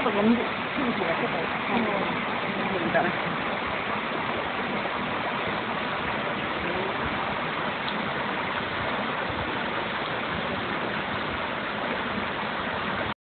这个笼这个且不好有哦你的